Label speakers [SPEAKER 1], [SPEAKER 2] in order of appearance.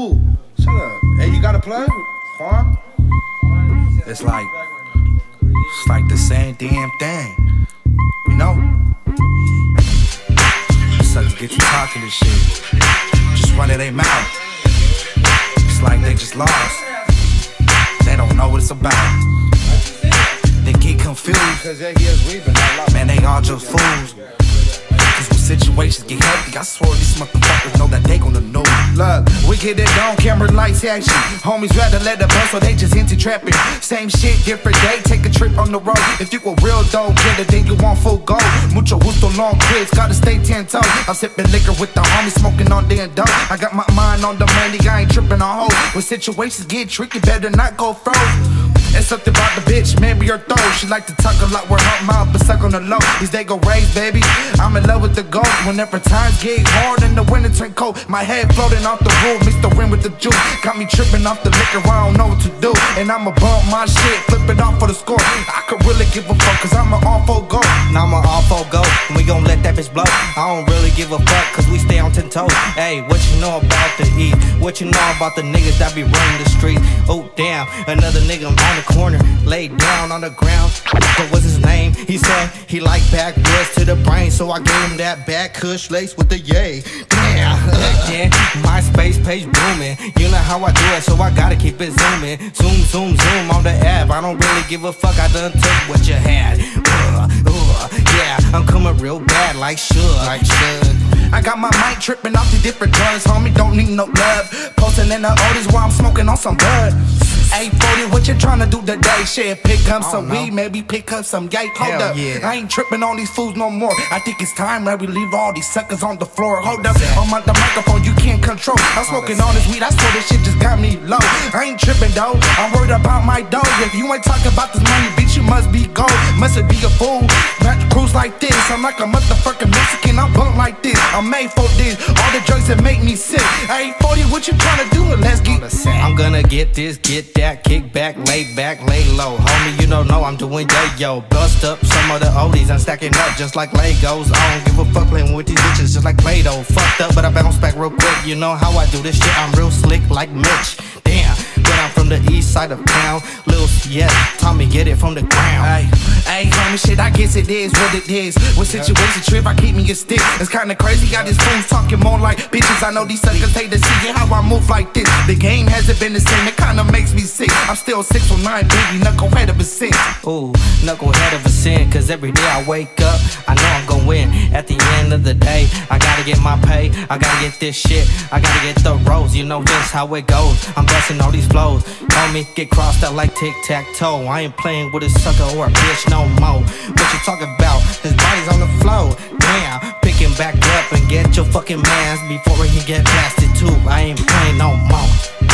[SPEAKER 1] Ooh, shut up. Hey, you got a plug? Juan?
[SPEAKER 2] It's like, it's like the same damn thing, you know? Suckers get to talking this shit, just run it their mouth. It's like they just lost. They don't know what it's about. They get confused.
[SPEAKER 1] Cause yeah, he is weeping. I love
[SPEAKER 2] Man, they all just fools. Situations get heavy, I swear these motherfuckers know that they gonna know.
[SPEAKER 1] Look, we get it on camera lights action. Homies rather let the bus, so they just into trapping. Same shit, different day. Take a trip on the road. If you a real dope getter, then you want full gold. Mucho gusto, long grids, gotta stay ten toes. I'm sipping liquor with the homies, smoking on damn dope. I got my mind on the money, I ain't tripping on hoes. When situations get tricky, better not go froze. And something about the bitch, maybe her throat. She like to talk a lot with her mouth, but suck on the low. These they go raise, baby. I'm in love with the gold. Whenever times get hard and the winter turn cold, my head floating off the roof. Mr. Rim with the juice. Got me tripping off the liquor, I don't know what to do. And I'ma bump my shit, flip it off for the score. I could really give a fuck, cause I'm an awful go.
[SPEAKER 3] Now I'm an awful go, and we gon' let that bitch blow. I don't really give a fuck, cause we stay on ten toes. Hey, what you know about the E? What you know about the niggas that be running the street? Oh, damn, another nigga on the corner, laid down on the ground. What was his name? He said he like backwoods to the brain, so I gave him that back kush lace with the yay. Damn, yeah, MySpace page booming. You know how I do it, so I gotta keep it zooming. Zoom, zoom, zoom on the app. I don't really give a fuck, I done took what you had. I'm coming real bad like should. Like.
[SPEAKER 1] I got my mic tripping off the different drugs, homie. Don't need no love. Posting in the oldies while I'm smoking on some bud. 840, what you tryna do today? Shit, pick up some
[SPEAKER 2] know.
[SPEAKER 1] weed, maybe pick up some yay. Hold
[SPEAKER 2] Hell
[SPEAKER 1] up,
[SPEAKER 2] yeah.
[SPEAKER 1] I ain't tripping on these fools no more. I think it's time that we leave all these suckers on the floor. Hold up, I'm on the microphone you can't control. I'm smoking on this weed, I swear this shit just got me low. I ain't tripping though, I'm worried about my dough. If you ain't talking about this money, bitch, you must be gold. Must be a fool. Not to cruise like this. I'm like a motherfucking Mexican. I'm like this. I'm made for this. All the drugs that make me sick. Hey, 40, what you tryna do? Let's get
[SPEAKER 3] I'm gonna get this, get that, kick back, lay back, lay low. Homie, you don't know I'm doing yo. Bust up some of the oldies and stacking up just like Legos. I don't give a fuck playing with these bitches just like Play Doh. Fucked up, but I bounce back real quick. You know how I do this shit, I'm real slick like Mitch. The east side of town. Lil yeah, Tommy get it from the ground.
[SPEAKER 1] Hey, hey, homie, shit, I guess it is what it is. What situation trip, I keep me a stick. It's kinda crazy, got these fools talking more like bitches. I know these suckers hate to see it, how I move like this. The game hasn't been the same, it kinda makes me sick. I'm still 6 or 9, baby, knucklehead of a six.
[SPEAKER 3] Ooh, knucklehead of a sin, cause every day I wake up, I win. At the end of the day, I gotta get my pay, I gotta get this shit, I gotta get the rose, you know this how it goes. I'm busting all these flows, homie, get crossed out like tic tac toe. I ain't playing with a sucker or a bitch no more. What you talking about? His body's on the floor, damn. Pick him back up and get your fucking mans before he get blasted too. I ain't playing no more.